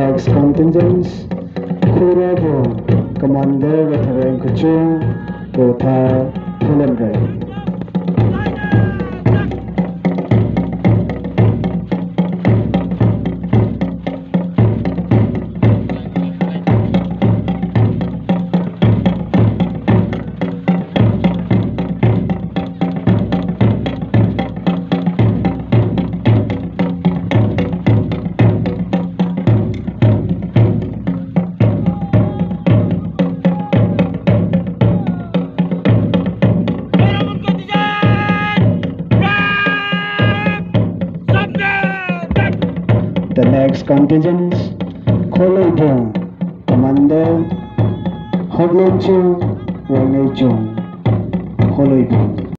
next contingents, Kurabo, Commander Veteran Kuchung, Gotha, Pulambre. The next contingents, Koloipo, Commander Hodlonchu Wangechung, Koloipo.